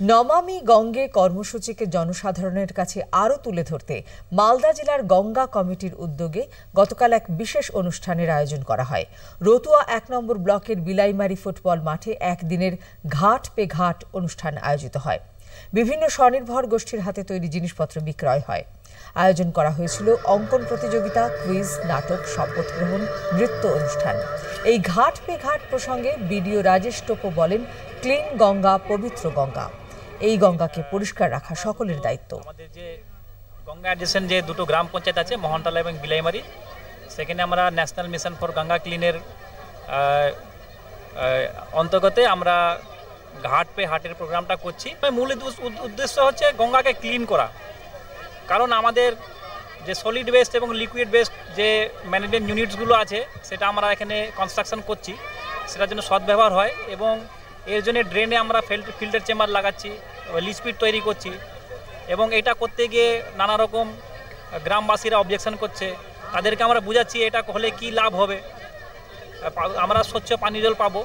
নমামি গঙ্গে কর্মসূচিকে জনসাধারণের কাছে আরও তুলে ধরতে মালদা জেলার গঙ্গা কমিটির উদ্যোগে গতকাল এক বিশেষ অনুষ্ঠানের আয়োজন করা হয়। রতুয়া এক নম্বর ব্লকের বিলাইমারি ফুটবল মাঠে একদিনের ঘাট পে ঘাট অনুষ্ঠান আয়োজিত হয়। বিভিন্ন স্বনির্ভর গোষ্ঠীর হাতে তৈরি জিনিসপত্র বিক্রয় হয়। আয়োজন করা হয়েছিল অঙ্কন প্রতিযোগিতা, কুইজ, নাটক, শপথ গ্রহণ, নৃত্য অনুষ্ঠান। এই ঘাট পে ঘাট প্রসঙ্গে বিডিও রাজেশ টোপো বলেন, ক্লিন গঙ্গা, পবিত্র গঙ্গা। এই গঙ্গাকে পরিষ্কার রাখা সকলের দায়িত্ব। আমাদের যে গঙ্গা অ্যাডজেসেন্ট যে দুটো গ্রাম পঞ্চায়েত আছে, মোহনতলা এবং বিলাইমারি, সেখানে আমরা ন্যাশনাল মিশন ফর গঙ্গা ক্লিনের অন্তর্গতে আমরা ঘাট পে হাটের প্রোগ্রামটা করছি। মূল উদ্দেশ্য- উদ্দেশ্য হচ্ছে গঙ্গাকে ক্লিন করা। কারণ আমাদের যে সলিড ওয়েস্ট এবং লিকুইড ওয়েস্ট যে ম্যানেজমেন্ট ইউনিটসগুলো আছে, সেটা আমরা এখানে কনস্ট্রাকশন করছি। সেটার জন্য সদ্ব্যবহার হয় এবং এর জন্য ড্রেনে আমরা ফিল্টার চেম্বার লাগাচ্ছি লিচপিট তৈরি করছি এবং এটা করতে গিয়ে নানা রকম গ্রামবাসীরা অবজেকশন করছে। তাদেরকে আমরা বুঝাচ্ছি এটা হলে কি লাভ হবে। আমরা স্বচ্ছ পানীয় জল পাবো।